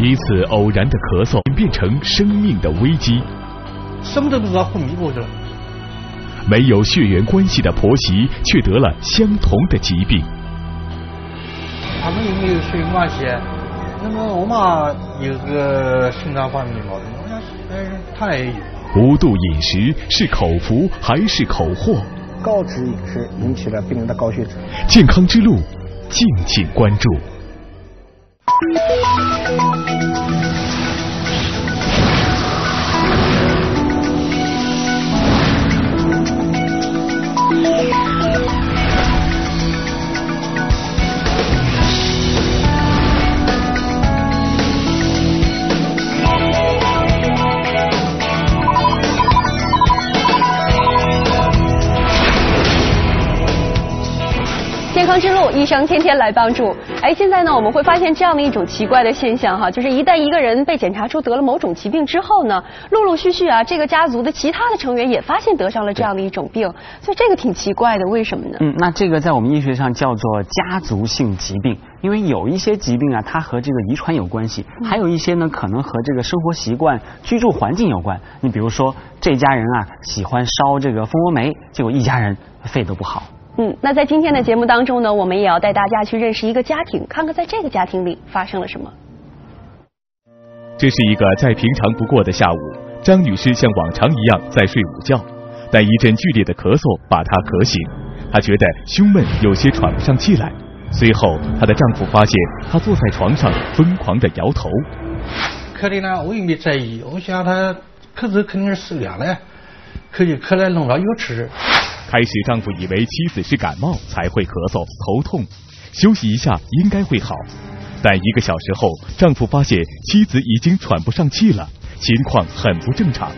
一次偶然的咳嗽变成生命的危机。什么都不知道，昏迷过去了。没有血缘关系的婆媳却得了相同的疾病。他们有没有血缘关系？那么我妈有个心脏方面的毛病，我想，哎，她也有。无度饮食是口福还是口祸？高脂饮食引起了病人的高血脂。健康之路，敬请关注。健医生天天来帮助。哎，现在呢，我们会发现这样的一种奇怪的现象哈，就是一旦一个人被检查出得了某种疾病之后呢，陆陆续续啊，这个家族的其他的成员也发现得上了这样的一种病，所以这个挺奇怪的，为什么呢？嗯，那这个在我们医学上叫做家族性疾病，因为有一些疾病啊，它和这个遗传有关系，还有一些呢，可能和这个生活习惯、居住环境有关。你比如说，这家人啊喜欢烧这个蜂窝煤，结果一家人肺都不好。嗯，那在今天的节目当中呢，我们也要带大家去认识一个家庭，看看在这个家庭里发生了什么。这是一个再平常不过的下午，张女士像往常一样在睡午觉，但一阵剧烈的咳嗽把她咳醒，她觉得胸闷，有些喘不上气来。随后，她的丈夫发现她坐在床上疯狂的摇头。咳的呢，我也没在意，我想她咳嗽肯定是失凉了，可以可来，弄了药吃。开始，丈夫以为妻子是感冒才会咳嗽、头痛，休息一下应该会好。但一个小时后，丈夫发现妻子已经喘不上气了，情况很不正常。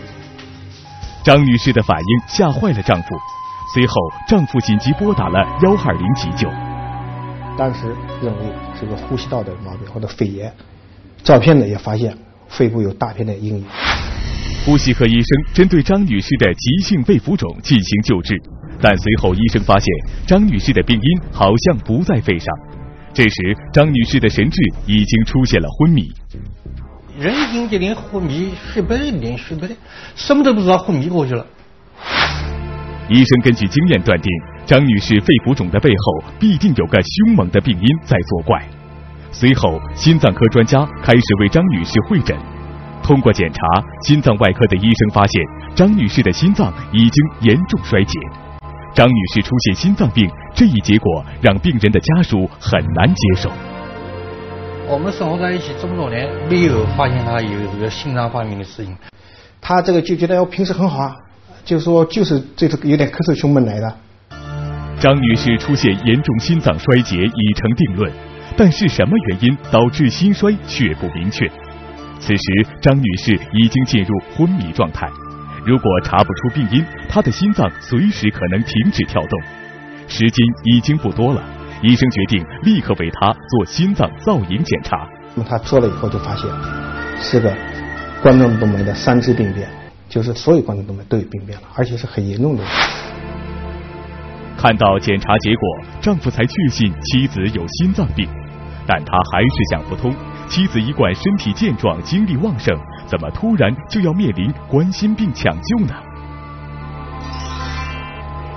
张女士的反应吓坏了丈夫，随后丈夫紧急拨打了幺二零急救。当时认为是个呼吸道的毛病或者肺炎，照片呢也发现肺部有大片的阴影。呼吸科医生针对张女士的急性肺浮肿进行救治。但随后医生发现，张女士的病因好像不在肺上。这时，张女士的神志已经出现了昏迷。人已经接连昏迷，睡不连睡不什么都不知道，昏迷过去了。医生根据经验断定，张女士肺浮肿的背后必定有个凶猛的病因在作怪。随后，心脏科专家开始为张女士会诊。通过检查，心脏外科的医生发现，张女士的心脏已经严重衰竭。张女士出现心脏病，这一结果让病人的家属很难接受。我们生活在一起这么多年，没有发现她有这个心脏方面的事情。她这个就觉得我平时很好啊，就说就是这次有点咳嗽胸闷来的。张女士出现严重心脏衰竭已成定论，但是什么原因导致心衰却不明确。此时，张女士已经进入昏迷状态。如果查不出病因，他的心脏随时可能停止跳动。时间已经不多了，医生决定立刻为他做心脏造影检查。那么他做了以后就发现是个冠状动脉的三支病变，就是所有冠状动脉都有病变了，而且是很严重的。看到检查结果，丈夫才确信妻子有心脏病，但他还是想不通，妻子一贯身体健壮、精力旺盛。怎么突然就要面临冠心病抢救呢？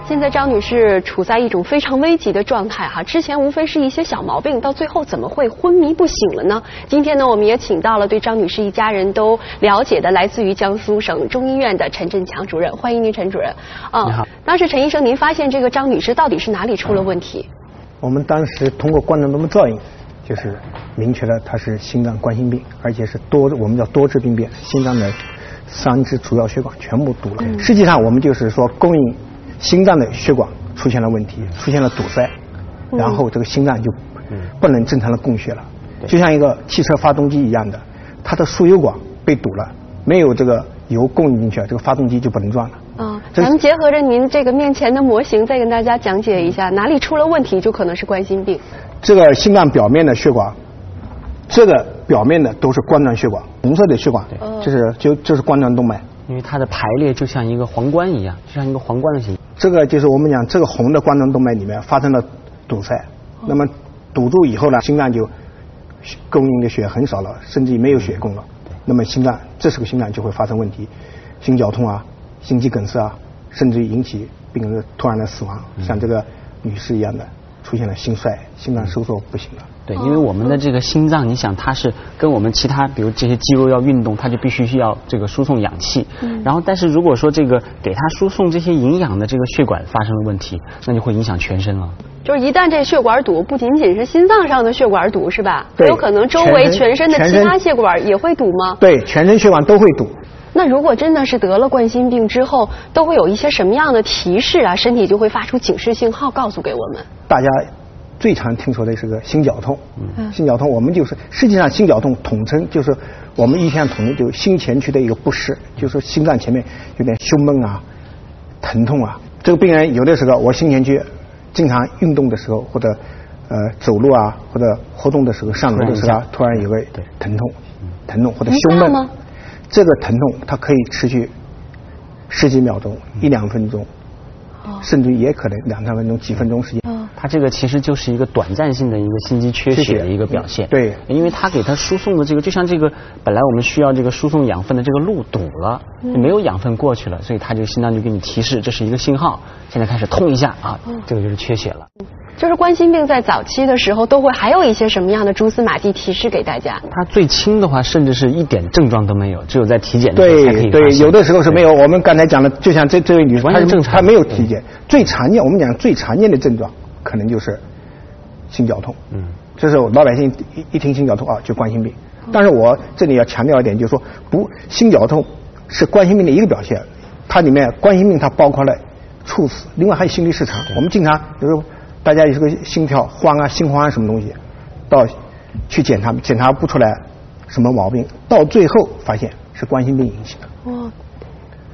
现在张女士处在一种非常危急的状态哈，之前无非是一些小毛病，到最后怎么会昏迷不醒了呢？今天呢，我们也请到了对张女士一家人都了解的，来自于江苏省中医院的陈振强主任，欢迎您，陈主任。啊，你好。当时陈医生，您发现这个张女士到底是哪里出了问题？我们当时通过冠状动脉造影。就是明确了它是心脏冠心病，而且是多我们叫多支病变，心脏的三支主要血管全部堵了。实际上我们就是说供应心脏的血管出现了问题，出现了堵塞，然后这个心脏就不能正常的供血了，就像一个汽车发动机一样的，它的输油管被堵了，没有这个油供应进去，这个发动机就不能转了。啊，咱们结合着您这个面前的模型，再跟大家讲解一下哪里出了问题，就可能是冠心病。这个心脏表面的血管，这个表面的都是冠状血管，红色的血管，就是就就是冠状动脉。因为它的排列就像一个皇冠一样，就像一个皇冠的形。这个就是我们讲这个红的冠状动脉里面发生了堵塞，那么堵住以后呢，心脏就供应的血很少了，甚至于没有血供了，那么心脏这时候心脏就会发生问题，心绞痛啊，心肌梗塞啊，甚至于引起病人突然的死亡，像这个女士一样的出现了心衰，心脏收缩不行了。对，因为我们的这个心脏，你想它是跟我们其他，比如这些肌肉要运动，它就必须需要这个输送氧气。嗯。然后，但是如果说这个给它输送这些营养的这个血管发生了问题，那就会影响全身了。就是一旦这血管堵，不仅仅是心脏上的血管堵，是吧？对。有可能周围全身的其他血管也会堵吗？对，全身血管都会堵。那如果真的是得了冠心病之后，都会有一些什么样的提示啊？身体就会发出警示信号，告诉给我们。大家。最常听说的是个心绞痛，嗯心绞痛，我们就是实际上心绞痛统称就是我们一天统称就心前区的一个不适，就是心脏前面有点胸闷啊、疼痛啊。这个病人有的时候我心前区经常运动的时候或者呃走路啊或者活动的时候上楼的时候突然有个疼痛、疼痛或者胸闷，这个疼痛它可以持续十几秒钟、一两分钟，甚至也可能两三分钟、几分钟时间。它这个其实就是一一个短暂性的一个心肌缺血的一个表现。对，因为它给它输送的这个，就像这个本来我们需要这个输送养分的这个路堵了，没有养分过去了，所以它这个心脏就给你提示，这是一个信号，现在开始痛一下啊，这个就是缺血了。就是冠心病在早期的时候都会还有一些什么样的蛛丝马迹提示给大家？它最轻的话，甚至是一点症状都没有，只有在体检的时候才可以对，有的时候是没有。我们刚才讲的，就像这这位女士，她她没有体检，最常见我们讲最常见的症状。可能就是心绞痛，嗯，这是老百姓一一听心绞痛啊，就冠心病。但是我这里要强调一点，就是说不，心绞痛是冠心病的一个表现，它里面冠心病它包括了猝死，另外还有心律失常。我们经常有时候大家有个心跳慌啊、心慌啊什么东西，到去检查检查不出来什么毛病，到最后发现是冠心病引起的。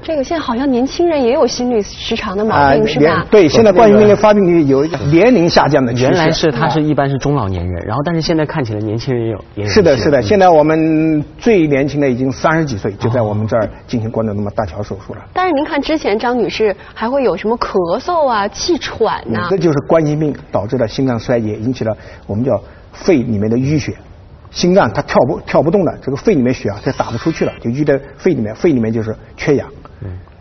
这个现在好像年轻人也有心律失常的毛病，是吧？对，现在冠心病的发病率有年龄下降的趋势。原来是它是一般是中老年人，然后但是现在看起来年轻人也有也有。是的，是的，现在我们最年轻的已经三十几岁，就在我们这儿进行冠状动脉搭桥手术了。但是您看之前张女士还会有什么咳嗽啊、气喘呐？这就是冠心病导致的心脏衰竭，引起了我们叫肺里面的淤血，心脏它跳不跳不动了，这个肺里面血啊它打不出去了，就淤在肺里面，肺里面就是缺氧。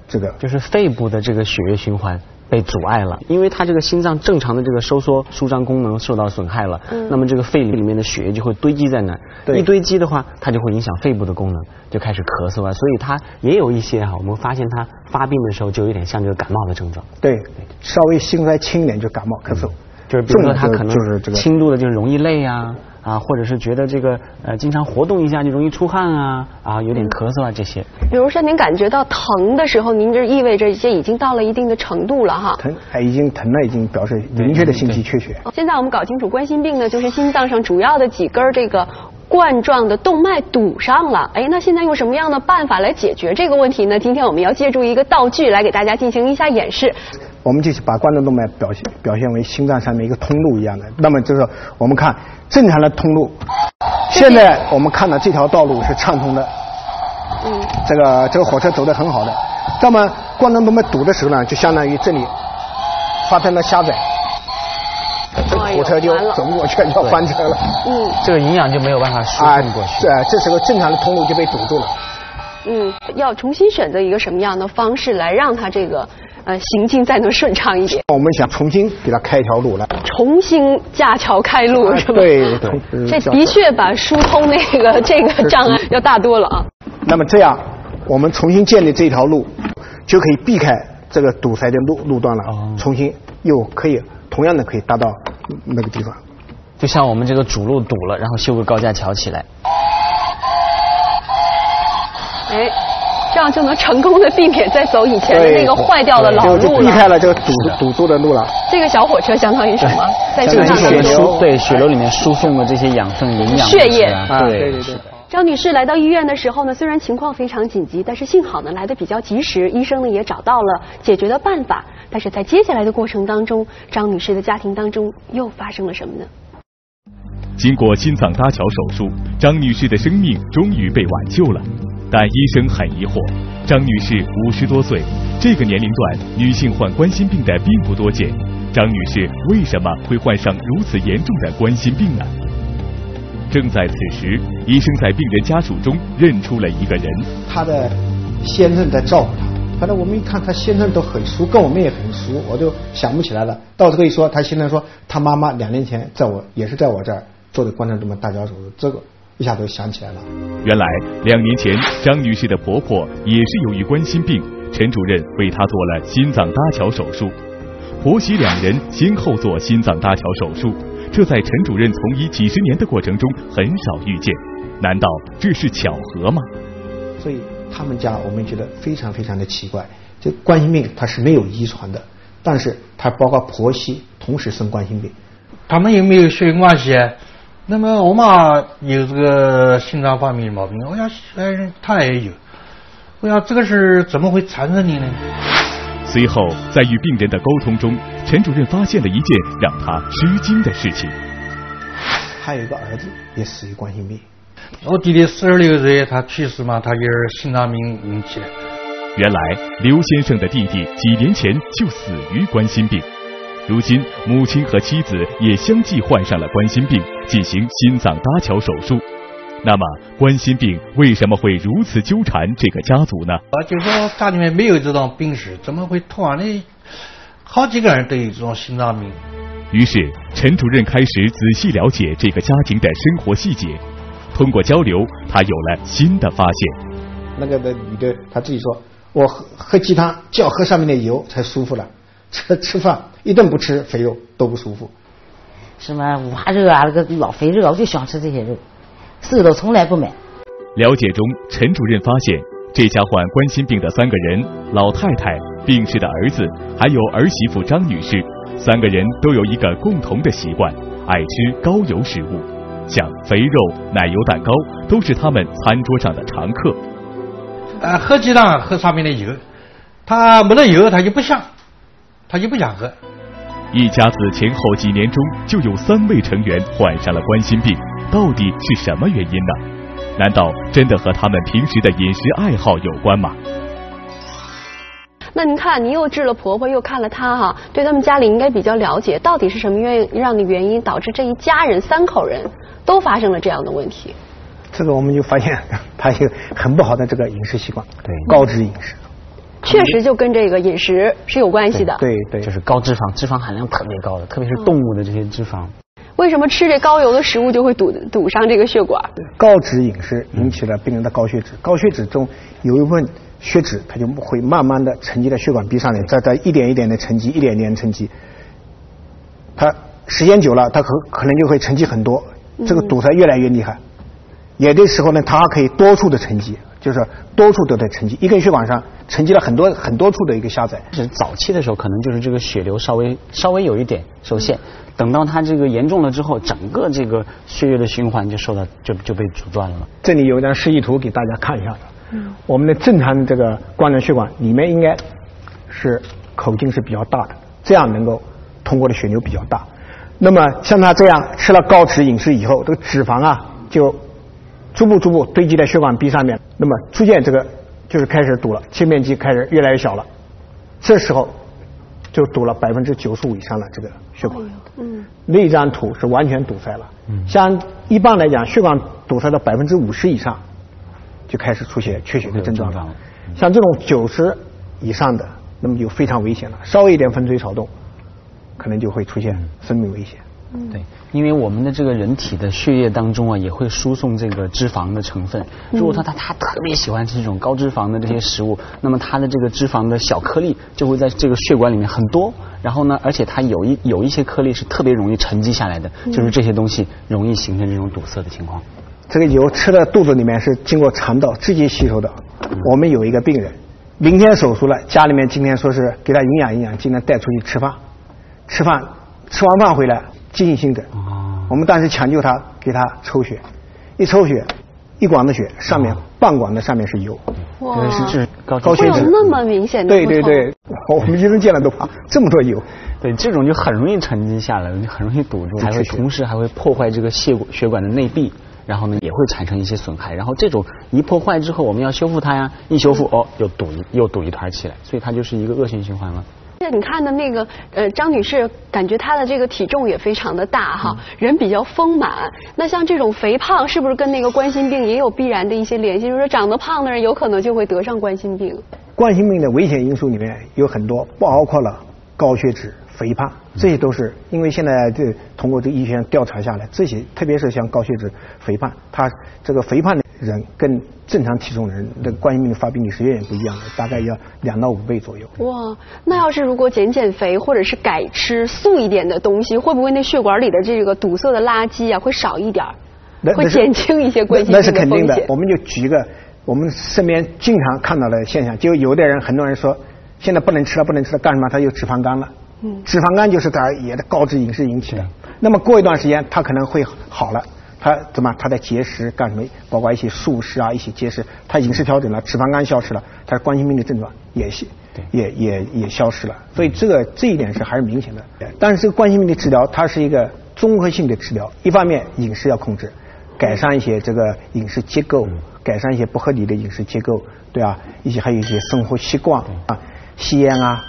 嗯，这个。就是肺部的这个血液循环被阻碍了，因为它这个心脏正常的这个收缩舒张功能受到损害了，那么这个肺里面的血液就会堆积在那，一堆积的话，它就会影响肺部的功能，就开始咳嗽啊，所以它也有一些哈，我们发现它发病的时候就有点像这个感冒的症状。对，稍微心衰轻一点就感冒咳嗽，就是比如说他可能就是这个轻度的就容易累啊。啊，或者是觉得这个呃，经常活动一下就容易出汗啊，啊，有点咳嗽啊这些。比如说您感觉到疼的时候，您就意味着这已经到了一定的程度了哈。疼，哎，已经疼了，已经表示明确的信息缺血。现在我们搞清楚冠心病呢，就是心脏上主要的几根这个冠状的动脉堵上了。哎，那现在用什么样的办法来解决这个问题呢？今天我们要借助一个道具来给大家进行一下演示。我们就是把冠状动脉表现表现为心脏上面一个通路一样的，那么就是我们看正常的通路，现在我们看到这条道路是畅通的，嗯，这个这个火车走得很好的，那么冠状动脉堵的时候呢，就相当于这里发生了狭窄，火车就走不过去，要翻车了，嗯，这个营养就没有办法输送过去，对这时候正常的通路就被堵住了，嗯，要重新选择一个什么样的方式来让它这个。呃，行进再能顺畅一点。我们想重新给他开一条路来，重新架桥开路是吧？对对。这的确把疏通那个这个障碍要大多了啊。那么这样，我们重新建立这条路，就可以避开这个堵塞的路路段了。哦。重新又可以同样的可以达到那个地方。就像我们这个主路堵了，然后修个高架桥起来。哎。这样就能成功的避免再走以前的那个坏掉的老路了，避开了这个堵堵住的路了。这个小火车相当于什么？在这个血流对血流里面输送的这些养分、营养。血液。对对对。张女士来到医院的时候呢，虽然情况非常紧急，但是幸好呢来的比较及时，医生呢也找到了解决的办法。但是在接下来的过程当中，张女士的家庭当中又发生了什么呢？经过心脏搭桥手术，张女士的生命终于被挽救了。但医生很疑惑，张女士五十多岁，这个年龄段女性患冠心病的并不多见，张女士为什么会患上如此严重的冠心病呢？正在此时，医生在病人家属中认出了一个人。他的先生在照顾他。反正我们一看，他先生都很熟，跟我们也很熟，我就想不起来了。到这个一说，他先生说他妈妈两年前在我也是在我这儿做的冠状动脉搭桥手术，这个一下都想起来了。原来两年前，张女士的婆婆也是由于冠心病，陈主任为她做了心脏搭桥手术。婆媳两人先后做心脏搭桥手术，这在陈主任从医几十年的过程中很少遇见。难道这是巧合吗？所以。他们家我们觉得非常非常的奇怪，这冠心病它是没有遗传的，但是它包括婆媳同时生冠心病，他们有没有血缘关系？那么我妈有这个心脏方面的毛病，我想哎她也有，我想这个是怎么会缠着你呢？随后在与病人的沟通中，陈主任发现了一件让他吃惊的事情，还有一个儿子也死于冠心病。我弟弟四十六岁，他去世嘛，他就是心脏病引起的。原来刘先生的弟弟几年前就死于冠心病，如今母亲和妻子也相继患上了冠心病，进行心脏搭桥手术。那么冠心病为什么会如此纠缠这个家族呢？啊，就说家里面没有这种病史，怎么会突然的好几个人都有这种心脏病？于是陈主任开始仔细了解这个家庭的生活细节。通过交流，他有了新的发现。那个的女的，她自己说：“我喝喝鸡汤，就要喝上面的油才舒服了。吃吃饭一顿不吃肥肉都不舒服。什么五花肉啊，那个老肥肉，我就喜欢吃这些肉，瘦肉从来不买。”了解中，陈主任发现，这家患冠心病的三个人，老太太、病逝的儿子，还有儿媳妇张女士，三个人都有一个共同的习惯，爱吃高油食物。像肥肉、奶油蛋糕都是他们餐桌上的常客。呃，喝鸡汤喝上面的油，他没了油他就不香，他就不想喝。一家子前后几年中就有三位成员患上了冠心病，到底是什么原因呢？难道真的和他们平时的饮食爱好有关吗？那您看，您又治了婆婆，又看了她哈，对他们家里应该比较了解，到底是什么原因让的原因导致这一家人三口人？都发生了这样的问题，这个我们就发现他有很不好的这个饮食习惯，对高脂饮食，确实就跟这个饮食是有关系的，对对，就是高脂肪，脂肪含量特别高的，特别是动物的这些脂肪。为什么吃这高油的食物就会堵堵上这个血管？高脂饮食引起了病人的高血脂，高血脂中有一部分血脂，它就会慢慢的沉积在血管壁上面，再再一点一点的沉积，一点一点沉积，它时间久了，它可可能就会沉积很多。这个堵塞越来越厉害，有的时候呢，它还可以多处的沉积，就是多处都在沉积，一根血管上沉积了很多很多处的一个狭窄。是早期的时候，可能就是这个血流稍微稍微有一点受限，等到它这个严重了之后，整个这个血液的循环就受到就就被阻断了。这里有一张示意图给大家看一下嗯，我们的正常的这个冠状血管里面应该是口径是比较大的，这样能够通过的血流比较大。那么像他这样吃了高脂饮食以后，这个脂肪啊就逐步逐步堆积在血管壁上面，那么出现这个就是开始堵了，切面积开始越来越小了，这时候就堵了百分之九十五以上的这个血管。嗯。那张图是完全堵塞了。嗯。像一般来讲，血管堵塞到百分之五十以上，就开始出现缺血的症状了。像这种九十以上的，那么就非常危险了，稍微一点风吹草动。可能就会出现生命危险。对，因为我们的这个人体的血液当中啊，也会输送这个脂肪的成分。如果他他他特别喜欢吃这种高脂肪的这些食物，那么他的这个脂肪的小颗粒就会在这个血管里面很多。然后呢，而且它有一有一些颗粒是特别容易沉积下来的，就是这些东西容易形成这种堵塞的情况。这个油吃到肚子里面是经过肠道直接吸收的。我们有一个病人，明天手术了，家里面今天说是给他营养营养，今天带出去吃饭。吃饭，吃完饭回来急性心梗，我们当时抢救他，给他抽血，一抽血，一管子血上面半管子上面是油，哇，是高血脂，那么明显的对对对，我们医生见了都怕，这么多油，对这种就很容易沉积下来，就很容易堵住，还会同时还会破坏这个血管血管的内壁，然后呢也会产生一些损害，然后这种一破坏之后我们要修复它呀，一修复哦又堵一又堵一团起来，所以它就是一个恶性循环了。现在你看的那个呃张女士，感觉她的这个体重也非常的大哈，人比较丰满。那像这种肥胖，是不是跟那个冠心病也有必然的一些联系？就是说长得胖的人有可能就会得上冠心病。冠心病的危险因素里面有很多，包括了高血脂、肥胖，这些都是因为现在这通过这医学调查下来，这些特别是像高血脂、肥胖，它这个肥胖的人跟正常体重的人的冠心病的发病率是远远不一样的，大概要两到五倍左右。哇，那要是如果减减肥或者是改吃素一点的东西，会不会那血管里的这个堵塞的垃圾啊会少一点儿？会减轻一些冠心那病那是肯定的。。我们就举一个我们身边经常看到的现象，就有的人，很多人说现在不能吃了，不能吃了，干什么？他有脂肪肝了。嗯脂肪肝就是他也的高脂饮食引起的。那么过一段时间，他可能会好了。他怎么？他在节食干什么？包括一些素食啊，一些节食，他饮食调整了，脂肪肝消失了，他冠心病的症状也是也也也消失了。所以这个这一点是还是明显的。但是这个冠心病的治疗，它是一个综合性的治疗，一方面饮食要控制，改善一些这个饮食结构，改善一些不合理的饮食结构，对啊，一些还有一些生活习惯啊，吸烟啊，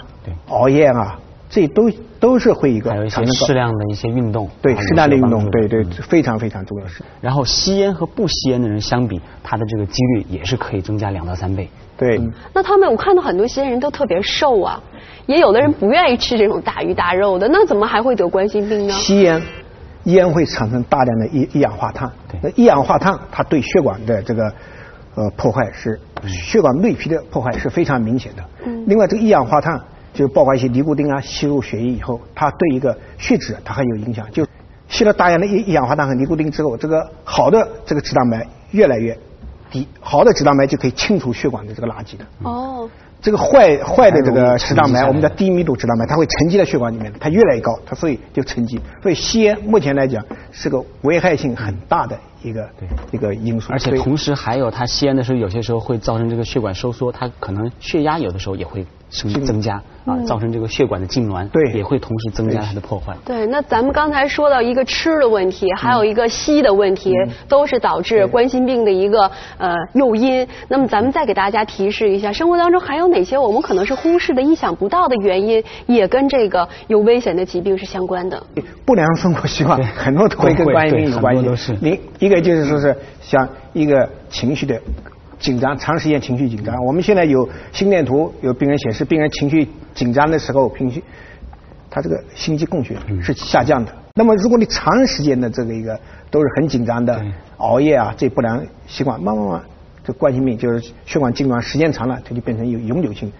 熬夜啊，这都都是会一个还有适量的一些运动，对适量的运动，对对嗯非常非常重要是。然后吸烟和不吸烟的人相比，他的这个几率也是可以增加两到三倍。对，那他们我看到很多吸烟人都特别瘦啊，也有的人不愿意吃这种大鱼大肉的，那怎么还会得冠心病呢？吸烟，烟会产生大量的一一氧化碳对，那一氧化碳它对血管的这个呃破坏是血管内皮的破坏是非常明显的。嗯另外，这个一氧化碳就是包括一些尼古丁啊，吸入血液以后，它对一个血脂它很有影响。就吸了大量的一一氧化碳和尼古丁之后，这个好的这个脂蛋白越来越低，好的脂蛋白就可以清除血管的这个垃圾的。哦，这个坏坏的这个脂蛋白，我们叫低密度脂蛋白，它会沉积在血管里面，它越来越高，它所以就沉积。所以吸烟目前来讲是个危害性很大的一个一个因素。而且同时还有他吸烟的时候，有些时候会造成这个血管收缩，他可能血压有的时候也会增是增加啊，造成这个血管的痉挛，对也会同时增加它的破坏。对，那咱们刚才说到一个吃的问题，还有一个吸的问题，都是导致冠心病的一个呃诱因。那么咱们再给大家提示一下，生活当中还有哪些我们可能是忽视的、意想不到的原因，也跟这个有危险的疾病是相关的？不良生活习惯很多都会跟冠心病对有关很多都是系。另一个就是说是像一个情绪的紧张，长时间情绪紧张。我们现在有心电图，有病人显示，病人情绪紧张的时候，平均他这个心肌供血是下降的。那么如果你长时间的这个一个都是很紧张的熬夜啊，这不良习惯，慢慢慢。这冠心病就是血管痉挛，时间长了，它就变成有永久性。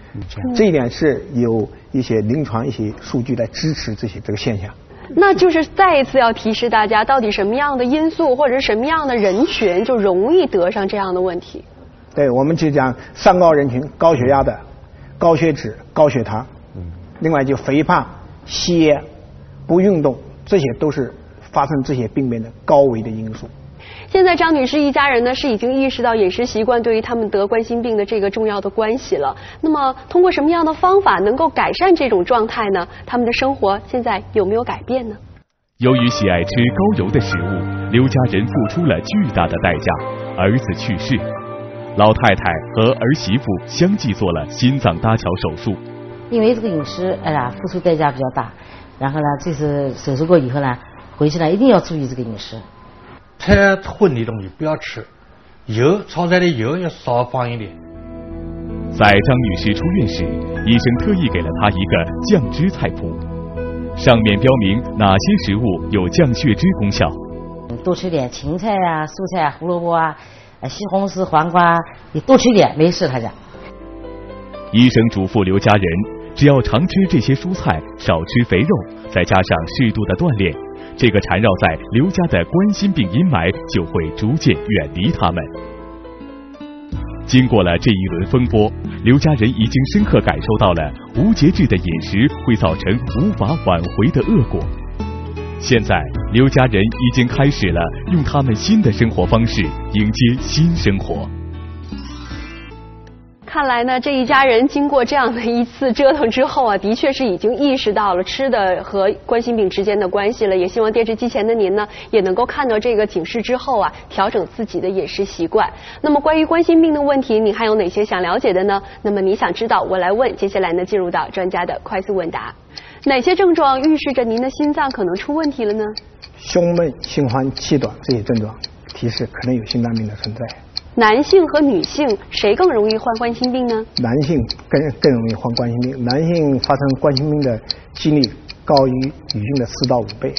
这一点是有一些临床一些数据来支持这些这个现象。那就是再一次要提示大家，到底什么样的因素或者是什么样的人群就容易得上这样的问题？对，我们就讲三高人群：高血压的、高血脂、高血糖。另外就肥胖、吸烟、不运动，这些都是发生这些病变的高危的因素。现在张女士一家人呢是已经意识到饮食习惯对于他们得冠心病的这个重要的关系了。那么通过什么样的方法能够改善这种状态呢？他们的生活现在有没有改变呢？由于喜爱吃高油的食物，刘家人付出了巨大的代价。儿子去世，老太太和儿媳妇相继做了心脏搭桥手术。因为这个饮食，哎呀，付出代价比较大。然后呢，这次手术过以后呢，回去呢一定要注意这个饮食。太荤的东西不要吃，油炒菜的油要少放一点。在张女士出院时，医生特意给了她一个降脂菜谱，上面标明哪些食物有降血脂功效。多吃点芹菜啊、蔬菜啊、胡萝卜啊、呃西红柿、黄瓜，你多吃点没事。他讲。医生嘱咐刘家人，只要常吃这些蔬菜，少吃肥肉，再加上适度的锻炼，这个缠绕在刘家的冠心病阴霾就会逐渐远离他们。经过了这一轮风波，刘家人已经深刻感受到了无节制的饮食会造成无法挽回的恶果。现在，刘家人已经开始了用他们新的生活方式迎接新生活。看来呢，这一家人经过这样的一次折腾之后啊，的确是已经意识到了吃的和冠心病之间的关系了。也希望电视机前的您呢，也能够看到这个警示之后啊，调整自己的饮食习惯。那么关于冠心病的问题，你还有哪些想了解的呢？那么你想知道，我来问。接下来呢，进入到专家的快速问答。哪些症状预示着您的心脏可能出问题了呢？胸闷、心慌、气短这些症状提示可能有心脏病的存在。男性和女性谁更容易患冠心病呢？男性更更容易患冠心病，男性发生冠心病的几率高于女性的四到五倍。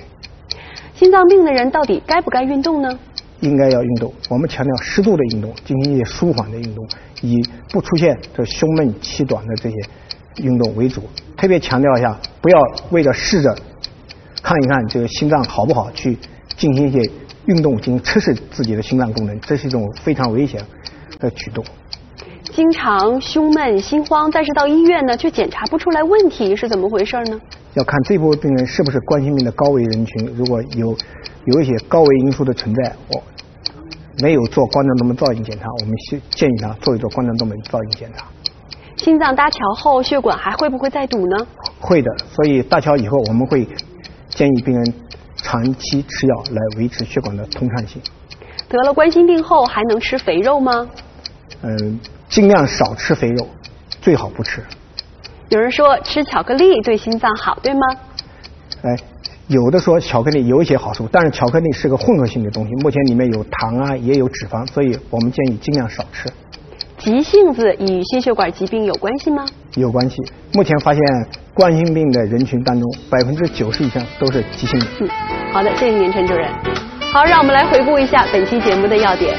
心脏病的人到底该不该运动呢？应该要运动。我们强调适度的运动，进行一些舒缓的运动，以不出现这胸闷气短的这些运动为主。特别强调一下，不要为了试着看一看这个心脏好不好去进行一些。运动进行测试自己的心脏功能，这是一种非常危险的举动。经常胸闷、心慌，但是到医院呢却检查不出来问题，是怎么回事呢？要看这部分病人是不是冠心病的高危人群，如果有有一些高危因素的存在，我没有做冠状动脉造影检查，我们建建议他做一做冠状动脉造影检查。心脏搭桥后，血管还会不会再堵呢？会的，所以搭桥以后，我们会建议病人。长期吃药来维持血管的通畅性。得了冠心病后还能吃肥肉吗？嗯，尽量少吃肥肉，最好不吃。有人说吃巧克力对心脏好，对吗？哎，有的说巧克力有一些好处，但是巧克力是个混合性的东西，目前里面有糖啊，也有脂肪，所以我们建议尽量少吃。急性子与心血管疾病有关系吗？有关系。目前发现冠心病的人群当中，百分之九十以上都是急性子。嗯，好的，谢谢您，陈主任。好，让我们来回顾一下本期节目的要点。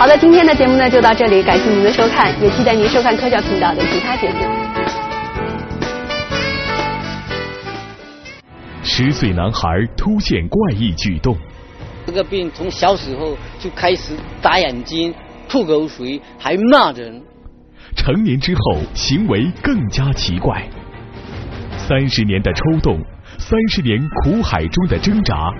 好的，今天的节目呢就到这里，感谢您的收看，也期待您收看科教频道的其他节目。十岁男孩突现怪异举动，这个病从小时候就开始打眼睛、吐口水，还骂人。成年之后行为更加奇怪，三十年的抽动，三十年苦海中的挣扎。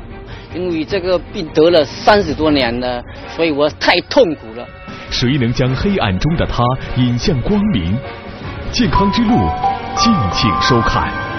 因为这个病得了三十多年了，所以我太痛苦了。谁能将黑暗中的他引向光明？健康之路，敬请收看。